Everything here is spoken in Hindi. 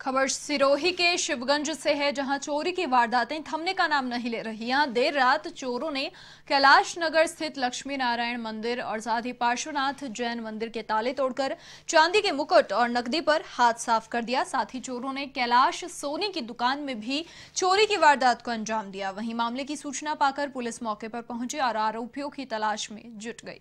खबर सिरोही के शिवगंज से है, जहाँ चोरी की वारदातें थमने का नाम नहीं ले रही यहाँ देर रात चोरों ने कैलाश नगर स्थित लक्ष्मी नारायण मंदिर और साथ ही पार्श्वनाथ जैन मंदिर के ताले तोड़कर चांदी के मुकुट और नकदी पर हाथ साफ़ कर दिया। साथ ही चोरों ने कैलाश सोनी की दुकान में भी चोरी की वारदात को अंजाम दिया। वहीं मामले की सूचना पाकर पुलिस मौके पर पहुँची और आरोपियों की तलाश में जुट गई।